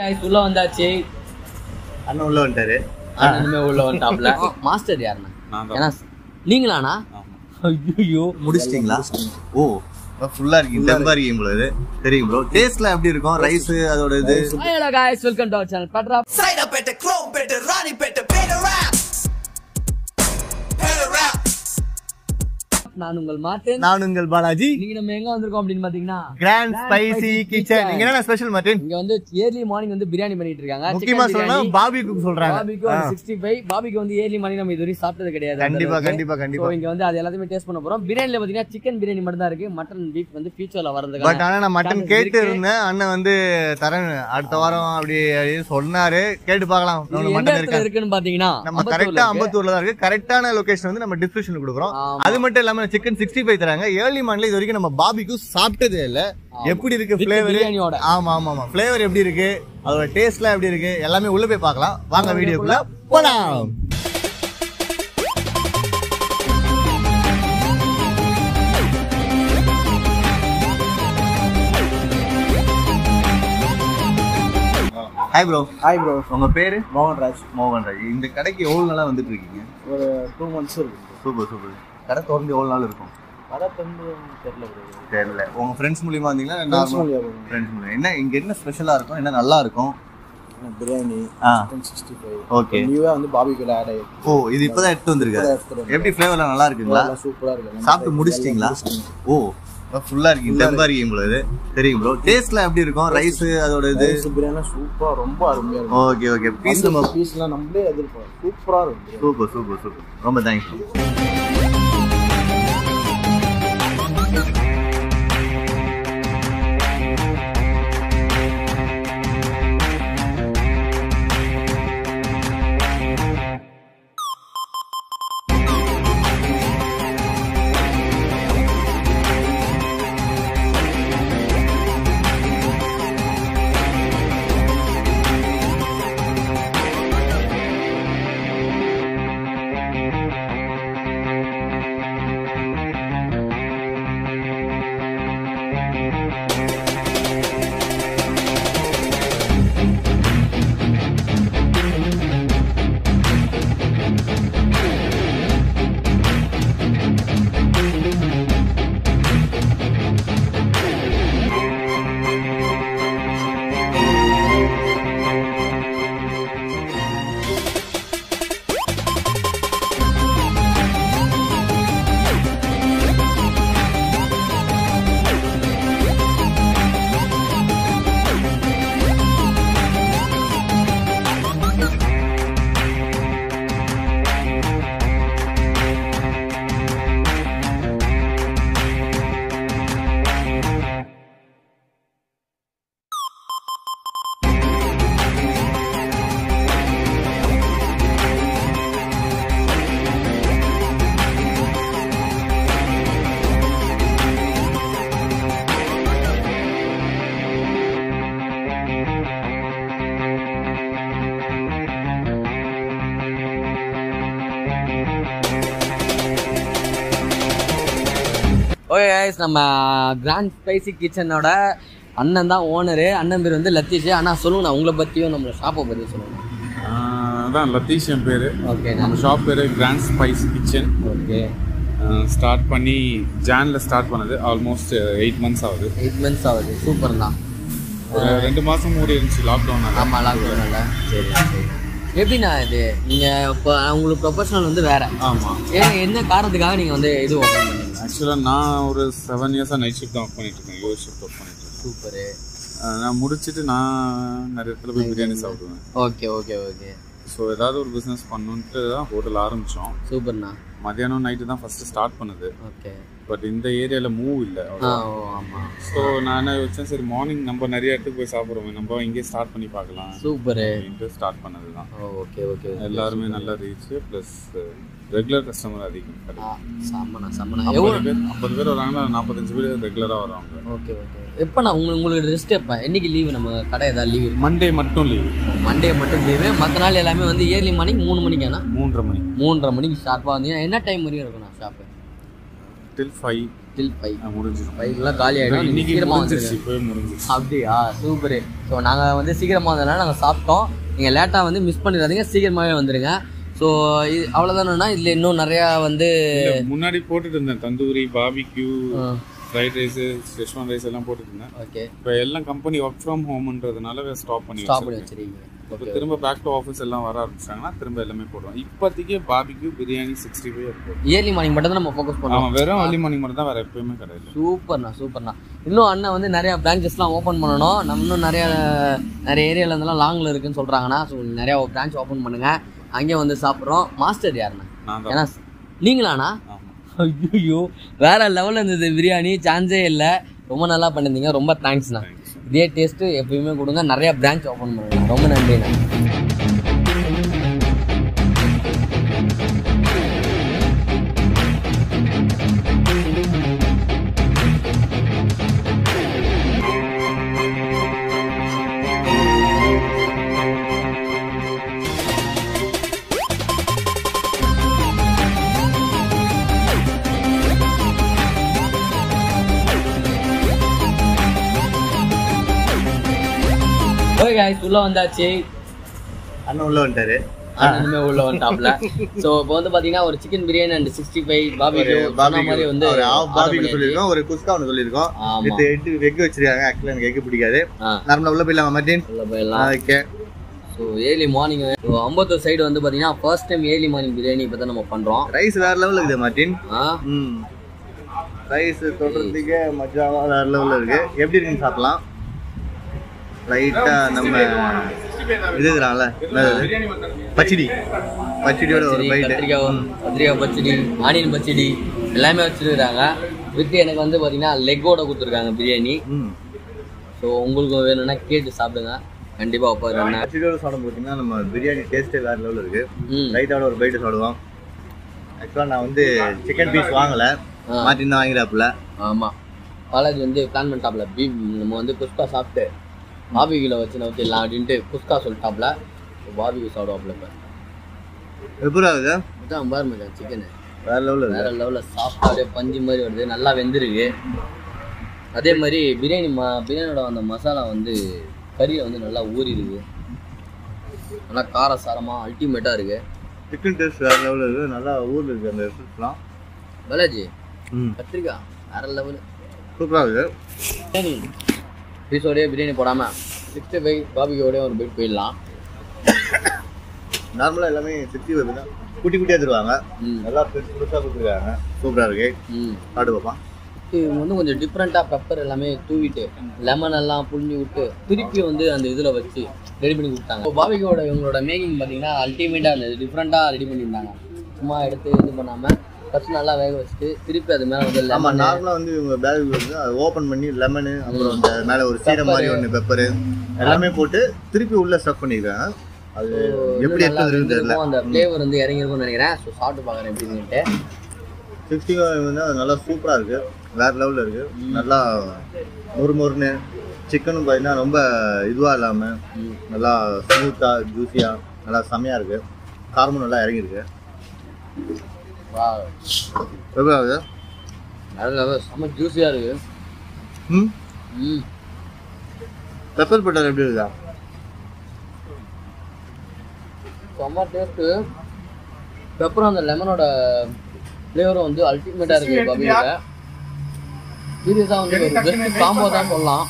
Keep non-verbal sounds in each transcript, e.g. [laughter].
Guys, உள்ள வந்தாச்சு அண்ணன் உள்ள வந்துட்டாரு அண்ணனுமே உள்ள வந்துட்டாப்ல மாஸ்டர் [laughs] யாருண்ணா நான் ஏன்னா நீங்களாண்ணா ஐயோ முடிச்சிட்டீங்களா ஓ ஃபுல்லா இருக்கீங்க தெம்பா இருக்கீங்க ப்ரோ இது தெரியும் ப்ரோ டேஸ்ட்ல எப்படி இருக்கும் ரைஸ் அதோட இது hello guys welcome to our channel பட்ரா Side up at the chrome, better Ronnie, better நான் உங்கள் மார்ட்டின். நான் உங்கள் பாலாஜி. இன்னைக்கு நம்ம எங்க வந்திருக்கோம் அப்படின்னு பாத்தீங்கன்னா கிராண்ட் ஸ்பைசி கிச்சன். நீங்க என்ன ஸ்பெஷல் மார்டின் இங்க வந்து ஏர்லி மார்னிங் வந்து பிரியாணி பண்ணிட்டு இருக்காங்க. முக்கியமா சொல்லணும் பாபி குக் சொல்றாங்க. பாபிக்கு ஆ. சிக்ஸ்டி ஃபைவ் பாபிக்கு வந்து ஏர்லி மார்னிங் நம்ம இது வரைக்கும் சாப்பிட்டது கிடையாது கண்டிப்பா. கண்டிப்பா கண்டிப்பா. இங்க வந்து அது எல்லாத்தையுமே டேஸ்ட் பண்ண போறோம். பிரியாணில பாத்தீங்கன்னா சிக்கன் பிரியாணி மட்டும் தான் இருக்கு. மட்டன் பீஃப் வந்து ஃபியூச்சர்ல பட் வரதுக்கான ஆனா நான் மட்டன் கேட்டு. இருந்தேன். அண்ணன் வந்து தரேன். அடுத்த வாரம் அப்படி சொன்னாரு. கேட்டு பார்க்கலாம். மட்டன் இருக்குன்னு பாத்தீங்கன்னா நம்ம கரெக்டா. அம்பத்தூர்ல தான் இருக்கு. கரெக்டான லொகேஷன் வந்து நம்ம டிஸ்கிரிப்ஷன்ல கொடுக்குறோம். அது மட்டும் இல்லாம சிக்கன் சிக்ஸ்டி ஃபைவ் தராங்க. ஏர்லி மார்னிங்ல இது வரைக்கும் நம்ம பாபிக்கு சாப்பிட்டதே இல்ல. எப்படி இருக்கு ஃபிளேவர் பிரியாணியோட. ஆமா ஆமா ஆமா. ஃபிளேவர் எப்படி இருக்கு? அதோட டேஸ்ட்லாம் எப்படி இருக்கு? எல்லாமே உள்ள போய் பார்க்கலாம். வாங்க வீடியோக்குள்ள போலாம். ஹாய் ப்ரோ ஹாய் ப்ரோ உங்க பேரு? மோகன்ராஜ். மோகன் ராஜ் இந்த கடைக்கு எவ்வளவு நாளா வந்துட்டு இருக்கீங்க? ஒரு டூ மந்த்ஸ் இருக்கு. சூப்பர் சூப்பர் கடை திறந்து எவ்வளவு நாள் இருக்கும்? தெரியல உங்க ஃப்ரெண்ட்ஸ் மூலியமா bro. ஃப்ரெண்ட்ஸ் மூலியமா என்ன இங்க என்ன ஸ்பெஷலா இருக்கும்? என்ன நல்லா இருக்கும்? பிரியாணி சிக்ஸ்டி ஃபைவ் ஓகே நியூவாக வந்து பாபிக்குள்ள ஆட் ஆகிருக்கு ஓ இது இப்பதான் எடுத்து வந்திருக்காரு. எப்படி ஃபிளேவர்லாம் நல்லா இருக்குங்களா? சூப்பராக இருக்கு. சாப்பிட்டு முடிச்சிட்டீங்களா? ஓ ஃபுல்லா இருக்கீங்க. தெம்பா இருக்கீங்க ப்ரோ இது தெரியும் ப்ரோ டேஸ்ட்லாம் எப்படி இருக்கும்? ரைஸ் அதோட இது? பிரியாணி சூப்பராக ரொம்ப அருமையாக இருக்கும். ஓகே ஓகே பீஸ் நம்ம பீஸ்லாம் நம்மளே எதிர்ப்போம் சூப்பராக இருக்கும். சூப்பர் சூப்பர் சூப்பர் ரொம்ப தேங்க்ஸ் ஓகே நம்ம கிராண்ட் ஸ்பைசி கிச்சனோட அண்ணன் தான் ஓனரு அண்ணன் பேர் வந்து லத்தீஷ். அண்ணா சொல்லுங்கண்ணா உங்களை பற்றியும் நம்ம ஷாப்பை பற்றி சொல்லுங்க. ஆஹ் அதான் லத்தீஷ் என் பேர். ஓகே நம்ம ஷாப் பேர் grand spice kitchen okay start பண்ணி ஜானில் ஸ்டார்ட் பண்ணது. ஆல்மோஸ்ட் எயிட் மந்த்ஸ் ஆகுது. எயிட் மந்த்ஸ் ஆகுது. சூப்பர் தான். ரெண்டு மாதம் மூடி இருந்துச்சு லாக்டவுன் ஆமாம் லாக்டவுனில் சரி சரி. எப்படிண்ணா இது? நீங்கள் இப்போ உங்களுக்கு ப்ரொஃபஷனல் வந்து வேற. ஆமாம் ஏன் என்ன காரணத்துக்காக நீங்கள் வந்து இது ஓப்பன் ஆக்சுவலாக நான் ஒரு செவன் இயர்ஸாக நைட் ஷிஃப்ட் தான் ஒர்க் பண்ணிட்டு இருக்கேன் யூஎஸ் ஷிஃப்ட் ஒர்க் பண்ணிட்டு இருக்கேன். சூப்பரு. நான் முடிச்சுட்டு நான் நிறைய இடத்துல போய் பிரியாணி சாப்பிடுவேன். Okay okay okay. ஸோ ஏதாவது ஒரு பிஸ்னஸ் பண்ணணுன்ட்டு தான் ஹோட்டல் ஆரம்பித்தோம் சூப்பர்ண்ணா. மதியானம் நைட்டு தான் ஃபஸ்ட்டு ஸ்டார்ட் பண்ணுது. ஓகே. பட் இந்த ஏரியாவில் மூவ் இல்லை ஸோ நான் என்ன யோசிச்சேன் சரி மார்னிங் நம்ம நிறைய இடத்துக்கு போய் சாப்பிட்றோமே நம்ம இங்கே ஸ்டார்ட் பண்ணி பார்க்கலாம் சூப்பரு ஸ்டார்ட் பண்ணது தான் ஓ ஓகே ஓகே எல்லாருமே நல்ல ரீச் ப்ளஸ் ரெகுலர் கஸ்டமர் அதிகம். செம்மண்ணா செம்மண்ணா. எவ்வளோ? பேர் ஐம்பது பேர் வராங்கன்னா நாற்பத்தஞ்சு பேர் ரெகுலராக வருவாங்க. ஓகே ஓகே எப்போண்ணா உங்களுக்கு உங்களுக்கு ரெஸ்ட் எப்போ என்னைக்கு லீவு நம்ம கடை ஏதாவது லீவு மண்டே மட்டும் லீவ் மண்டே மட்டும் லீவு மற்ற நாள் எல்லாமே வந்து ஏர்லி மார்னிங் மூணு மணிக்காண்ணா மூன்றரை மணி. மூன்றரை மணிக்கு ஷார்ப்பாக வந்தீங்கன்னா என்ன டைம் வரையும் இருக்குண்ணா shop till five till five முடிஞ்சிடும் ஃபைவ்லாம் காலி ஆகிடும் இன்னைக்கு முடிஞ்சிருச்சு இப்போவே முடிஞ்சிருச்சு. அப்படியா? சூப்பரு. ஸோ நாங்கள் வந்து சீக்கிரமாக வந்ததுனால நாங்கள் சாப்பிட்டோம். நீங்கள் லேட்டாக வந்து மிஸ் பண்ணிடாதீங்க. சீக்கிரமாகவே வந்துடுங்க ஸோ இது அவ்வளோதானா இதில் இன்னும் நிறையா வந்து முன்னாடி போட்டுட்டு இருந்தேன். Tandoori barbecue. Fried rice restaurant rice எல்லாம் போட்டுட்டு இருந்தேன். ஓகே இப்போ எல்லாம் கம்பெனி ஒர்க் ஃப்ரம் ஹோம்ன்றதுனால ஸ்டாப் பண்ணி ஸ்டாப் பண்ணி வச்சிருக்கீங்க. இப்போ திரும்ப பேக் டு ஆஃபீஸ் எல்லாம் வர ஆரம்பிச்சிட்டாங்கன்னா திரும்ப எல்லாமே போடுவோம் இப்போதைக்கு பாபிக்யூ பிரியாணி சிக்ஸ்டி ஃபைவ் இருக்கும். இயர்லி மார்னிங் மட்டும் தான் நம்ம ஃபோக்கஸ் பண்ணுவோம். வெறும் அர்லி மார்னிங் மட்டும் தான் வேற எப்பயுமே கிடையாது. சூப்பர்ண்ணா சூப்பர்ண்ணா. இன்னும் அண்ணன் வந்து நிறைய பிரான்ச்சஸ்லாம் ஓப்பன் பண்ணணும். நம்ம இன்னும் நிறைய நிறைய ஏரியால இருந்தெல்லாம் லாங்கில் இருக்குன்னு சொல்கிறாங்கண்ணா ஸோ நிறையா பிரான்ச் ஓப்பன் பண்ணுங்க. அங்கே வந்து சாப்பிட்றோம். மாஸ்டர் யாருண்ணா? ஏன்னா நீங்களாண்ணா? ஐயோ வேற லெவலில் இருந்தது பிரியாணி. சான்ஸே இல்லை. ரொம்ப நல்லா பண்ணியிருந்தீங்க. ரொம்ப தேங்க்ஸ்ண்ணா இதே டேஸ்ட்டு எப்பயுமே கொடுங்க. நிறையா பிரான்ச் ஓப்பன் பண்ணுங்க ரொம்ப நன்றிண்ணா ஓகே guys. உள்ள வந்தாச்சு. அண்ணன் உள்ள வந்துட்டாரு. அண்ணனுமே உள்ள வந்துட்டாப்ல. ஸோ இப்போ வந்து பார்த்தீங்கன்னா ஒரு chicken biryani and sixty five barbecue barbecue மாதிரி வந்து ஒரு order பாபிக்கு. சொல்லியிருக்கோம் ஒரு குஸ்கா ஒன்று சொல்லியிருக்கோம். வித் எட்டு எக் வச்சிருக்காங்க. ஆக்சுவலாக எனக்கு எக் பிடிக்காது. ஆ. நார்மலாக உள்ள போயிடலாமா மார்டின் உள்ள போயிடலாம். Okay so early morning so Ambattur side வந்து பார்த்தீங்கன்னா first time early morning biryani இப்போ தான் நம்ம பண்ணுறோம் ரைஸ் வேற லெவலில் இருக்குது மார்டின் ஆ? ரைஸ் தொடுறதுக்கே மஜாவா வேற லெவலில் இருக்கு. எப்படி இருக்குன்னு சாப்பிடலாம்? லைட்டா நம்ம இதுக்குறான்ல. என்னது? பச்சடி. பச்சடியோட ஒரு கத்திரிக்காய் கத்திரிக்காய் பச்சடி ஆனியன் பச்சடி எல்லாமே வச்சுருக்காங்க வித் எனக்கு வந்து பார்த்தீங்கன்னா லெக்கோட கொடுத்துருக்காங்க பிரியாணி. ஸோ உங்களுக்கு வேணும்னா கேட்டு சாப்பிடுங்க. கண்டிப்பாக அண்ணன் பச்சடியோட சாப்பிடும் பார்த்தீங்கன்னா நம்ம பிரியாணி டேஸ்ட்டே வேற லெவலில் இருக்கு. ம். லைட்டாவோட ஒரு பைட்டு சாப்பிடுவோம். ஆக்சுவலாக நான் வந்து சிக்கன் பீஸ் வாங்கலை. மாட்டின் தான் வாங்கிறாப்புல ஆமாம் பாலாஜி வந்து பிளான் பண்ணிட்டாப்ல பீஃப் நம்ம வந்து குஸ்கா சாப்பிட்டு பாபிகில வச்சு நவுத்திடலாம் அப்படின்ட்டு குஸ்கா சொல்லிட்டாப்ல. பாபிக்கு சாப்பிடுவாப்ல இப்போ. எப்படி ஆகுது? இதான் பாரு மச்சான் சிக்கனு வேற லெவலில் வேற லெவலில் அப்படியே பஞ்சு மாதிரி வருது. நல்லா வெந்திருக்கு. அதே மாதிரி பிரியாணி ம பிரியாணியோட அந்த மசாலா வந்து கறியில் வந்து நல்லா ஊறி இருக்கு நல்லா காரசாரமாக அல்டிமேட்டாக இருக்கு. சிக்கன் டேஸ்ட் வேற லெவலில் இருக்கு. நல்லா ஊரில் இருக்கு அந்த ரெசிப்ட்லாம் பாலாஜி ம். கத்திரிக்காய் வேற லெவலு சூப்பராக இருக்குது பீஸோடய பிரியாணி போடாமல் சிக்ஸ்டி ஃபைவ் பாபிக்கோடய ஒரு பைட் போயிடலாம். நார்மலாக எல்லாமே சிக்ஸ்டி ஃபைவ் தான். குட்டி குட்டியாக தருவாங்க. நல்லா பெருசு பெருசாக கொடுத்துருக்காங்க. சூப்பராக இருக்கு. ம். சாப்பிட்டு பார்ப்பான் இவங்க வந்து கொஞ்சம் டிஃப்ரெண்ட்டாக பெப்பர் எல்லாமே தூவிட்டு லெமன் எல்லாம் புழிஞ்சு விட்டு திருப்பி வந்து அந்த இதில் வச்சு ரெடி பண்ணி கொடுத்தாங்க. இப்போ பாபிகோட இவங்களோட மேக்கிங் பார்த்தீங்கன்னா அல்டிமேட்டாக இருந்தது டிஃப்ரெண்ட்டாக ரெடி பண்ணியிருந்தாங்க. சும்மா எடுத்து இது பண்ணாமல் ஃபஸ்ட் நல்லா வேக வச்சுட்டு திருப்பி அது மேலே வந்து ஆமாம் நார்மலாக வந்து இவங்க பேக் வந்து அதை ஓப்பன் பண்ணி லெமனு அப்புறம் அந்த மேலே ஒரு சீரம் மாதிரி ஒன்று பெப்பரு எல்லாமே போட்டு திருப்பி உள்ள ஸ்டஃப் பண்ணியிருக்காங்க அது எப்படி எடுத்தது தெரியல. அந்த ஃப்ளேவர் வந்து இறங்கிருக்கும்னு நினைக்கிறேன். ஸோ சாப்பிட்டு பார்க்குறேன் எப்படின்னுட்டு சிக்ஸ்டி ஃபைவ் வந்து அது நல்லா சூப்பராக இருக்கு. வேற லெவலில் இருக்கு. நல்லா மொறு மொறுன்னு சிக்கனும் பார்த்தீங்கன்னா ரொம்ப இதுவாக இல்லாமல். நல்லா ஸ்மூத்தாக ஜூஸியாக நல்லா செமையாக இருக்கு. காரமும் நல்லா இறங்கியிருக்கு. எப்படி ஆகுது நல்ல செம்ம ஜூஸியாக இருக்கு. ம்? ம். பெப்பர் பட்டர் எப்படி இருக்குதா செம்ம டேஸ்ட்டு பெப்பரும் அந்த லெமனோட ஃப்ளேவரும் வந்து அல்டிமேட்டாக இருக்குது பாபியோட சீரியஸாக வந்து ஒரு பெஸ்ட் காம்போ தான் சொல்லலாம்.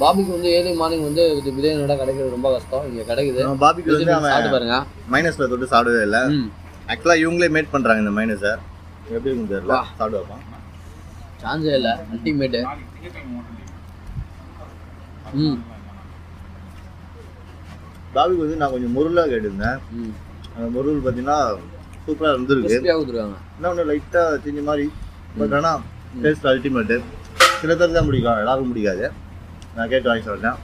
பாபிக்கு வந்து ஏர்லி மார்னிங் வந்து இது பிரியாணியோட கிடைக்கிறது ரொம்ப கஷ்டம். இங்கே கிடைக்குது. பாபிக்கு வந்து சாப்பிட்டு பாருங்க. மைனஸில் தொட்டு சாப்பிடவே இல்லை. ம். ஆக்சுவலாக இவங்களே மேட் பண்ணுறாங்க இந்த மைனஸை எப்படி இருக்குன்னு தெரியல. சாப்பிட்டு வைப்பான் சான்ஸே இல்லை. அல்டிமேட்டு ம். பாபிக்கு வந்து நான் கொஞ்சம் முருளாக கேட்டிருந்தேன். ம். அந்த முருள் பார்த்தீங்கன்னா சூப்பராக இருந்திருக்கு. என்ன ஒன்று லைட்டாக செஞ்ச மாதிரி. பட் ஆனால் டேஸ்ட் அல்டிமேட்டு சில தான் பிடிக்கும். எல்லாருக்கும் பிடிக்காது. நான் கேட்டு வாங்கி சொல்லிட்டேன்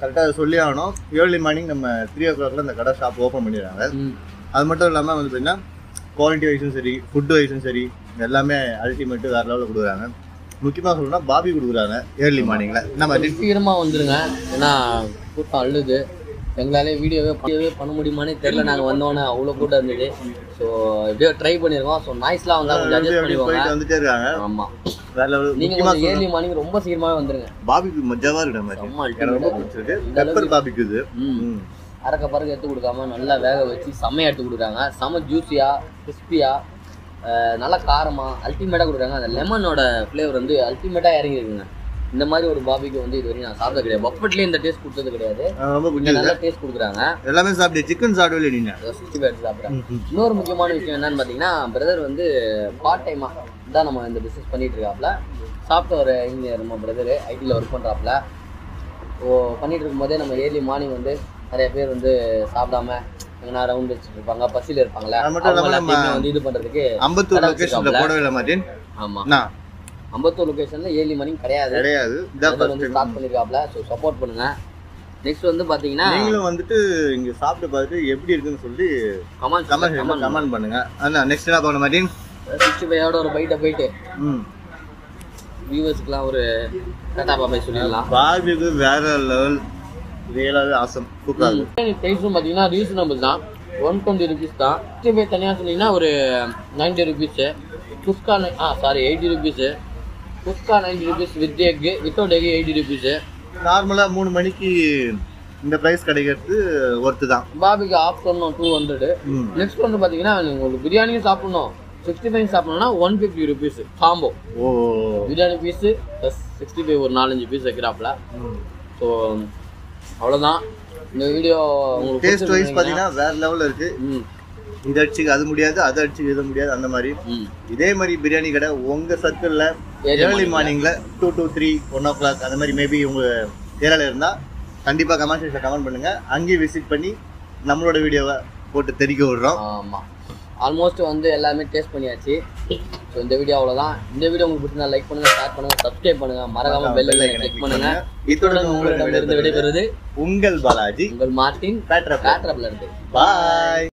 கரெக்டாக சொல்லி ஆகணும். ஏர்லி மார்னிங் நம்ம த்ரீ ஓ கிளாக்ல இந்த கடை ஷாப் ஓப்பன் பண்ணிடுறாங்க. அது மட்டும் இல்லாமல் வந்து பார்த்தீங்கன்னா குவாலிட்டி வைஸும் சரி ஃபுட்டு வைஸும் சரி எல்லாமே அல்டிமேட்டு வேறு லெவலில் கொடுக்குறாங்க. முக்கியமாக சொல்லணும்னா பாபி கொடுக்குறாங்க ஏர்லி மார்னிங்கில் நம்ம சீக்கிரமாக வந்துருங்க. ஏன்னா கூட்டம் அள்ளுது எங்களாலே வீடியோவே வீடியோவே பண்ண முடியுமானே தெரியல. நாங்கள் வந்தோன்னே அவ்வளோ கூட்டம் இருந்தது. ஸோ எப்படியோ ட்ரை பண்ணியிருக்கோம் ஸோ நாய்ஸ்லாம் வந்தால் கொஞ்சம் அட்ஜஸ்ட் வந்துட்டே இருக்காங்க. ஆமாம் வேற ஏர்லி மார்னிங் ரொம்ப சீக்கிரமாகவே வந்துருங்க. பாபிக்கு மஜாவா இருக்கு மாதிரி செம்ம எனக்கு ரொம்ப. பிடிச்சிருக்கு. பெப்பர் பாபிக்கு இது. அரைக்க பறக்க எடுத்து கொடுக்காம நல்லா வேக வச்சு செம்மையாக எடுத்து கொடுக்குறாங்க. செம்ம ஜூஸியாக கிறிஸ்பியாக நல்லா காரமாக அல்டிமேட்டாக கொடுக்குறாங்க. அந்த லெமனோட ஃப்ளேவர் வந்து அல்டிமேட்டாக இறங்கிருக்குங்க. இந்த மாதிரி ஒரு பாபிக்கு வந்து இது வரைக்கும் நான் சாப்பிட்டது கிடையாது. பப்பட்லேயே இந்த டேஸ்ட் கொடுத்தது கிடையாது. ரொம்ப நல்லா டேஸ்ட் கொடுக்குறாங்க. எல்லாமே சாப்பிட்டு சிக்கன் சாப்பிடவே நீங்க? சிக்ஸ்டி ஃபைவ் சாப்பிட்றேன். இன்னொரு முக்கியமான விஷயம் என்னன்னு பார்த்தீங்கன்னா பிரதர் வந்து பார்ட் டைமாக தான் நம்ம இந்த பிஸ்னஸ் பண்ணிட்டு இருக்காப்ல. சாஃப்ட்வேர் இன்ஜினியர் நம்ம பிரதர் ஐடியில் ஒர்க் பண்ணுறாப்புல ஓ பண்ணிட்டு இருக்கும்போதே நம்ம ஏர்லி மார்னிங் வந்து நிறைய பேர் வந்து சாப்பிடாம எங்கன்னா ரவுண்ட் வச்சுட்டு இருப்பாங்க பசியில் இருப்பாங்களே வந்து இது பண்ணுறதுக்கு அம்பத்தூர் லொகேஷன்ல வச்சிருக்காப்ல. போடவே மாட்டேன் ஆமாம் அம்பத்தூர் லொக்கேஷனில் ஏர்லி மார்னிங் கிடையாது. கிடையாது. வந்து. ஸ்டார்ட் பண்ணியிருக்காப்ல ஸோ சப்போர்ட் பண்ணுங்க. நெக்ஸ்ட் வந்து பார்த்தீங்கன்னா நீங்களும் வந்துட்டு இங்க சாப்பிட்டு பார்த்துட்டு எப்படி இருக்குன்னு சொல்லி கமெண்ட் கமெண்ட் கமெண்ட் பண்ணுங்க. அண்ணா நெக்ஸ்ட் என்ன பண்ண மாட்டேன் சிக்ஸ்டி ஃபைவோட ஒரு பைட்டை போயிட்டு ம். வியூவர்ஸ்க்குலாம் ஒரு டாடா பாபாய் சொல்லிடலாம். பார்பிக்கு வேற லெவல் ரியலாகவே ஆசம் இருக்கு ப்ரைஸும் பார்த்தீங்கன்னா ரீசனபிள் தான். ஒன் டுவெண்ட்டி ருபீஸ் தான். சிக்ஸ்டி ஃபைவ் தனியாக சொன்னீங்கன்னா ஒரு ninety rupees kuska ah sorry eighty rupees kuska ninety rupees with egg without egg eighty rupees நார்மலாக மூணு மணிக்கு இந்த ப்ரைஸ் கிடைக்கிறது ஒர்த்து தான். பாபிக்கு ஆஃப் பண்ணணும் டூ ஹண்ட்ரடு. நெக்ஸ்ட் வந்து பார்த்தீங்கன்னா உங்களுக்கு பிரியாணியும் சாப்பிடணும். சிக்ஸ்டி ஃபைவ் சாப்பிடணும்னா ஒன் ஃபிஃப்டி ருபீஸ் காம்போ ஓ. Biryani piece plus sixty five ஒரு நாலஞ்சு பீஸ் வைக்கிறாப்புல. ஸோ அவ்வளோதான் இந்த வீடியோ உங்களுக்கு டேஸ்ட் வைஸ் பார்த்தீங்கன்னா வேற லெவலில் இருக்கு. ம். இது அடிச்சுக்கு அது முடியாது அது அடிச்சுக்கு இது முடியாது அந்த மாதிரி. இதே மாதிரி பிரியாணி கடை உங்க சர்க்கிளில் ஏர்லி. மார்னிங்ல two two three one o'clock அந்த மாதிரி மேபி உங்க ஏரியாவில் இருந்தா கண்டிப்பா கமெண்ட் செக்ஷன் கமெண்ட் பண்ணுங்க. அங்கேயும் விசிட் பண்ணி நம்மளோட வீடியோவை போட்டு தெரிவிக்க விடுறோம். ஆமாம் ஆல்மோஸ்ட் வந்து எல்லாமே டேஸ்ட் பண்ணியாச்சு. ஸோ இந்த வீடியோ அவ்வளோதான் இந்த வீடியோ உங்களுக்கு பிடிச்சிருந்தா லைக் பண்ணுங்க ஷேர் பண்ணுங்க சப்ஸ்கிரைப் பண்ணுங்க. மறக்காம பெல் ஐக்கனை கிளிக் பண்ணுங்க. இத்துடன் உங்களிடமிருந்து விடைபெறுவது உங்கள் பாலாஜி உங்கள் மார்ட்டின் பேட்ரா பேட்ரப்ல இருந்து. பாய்.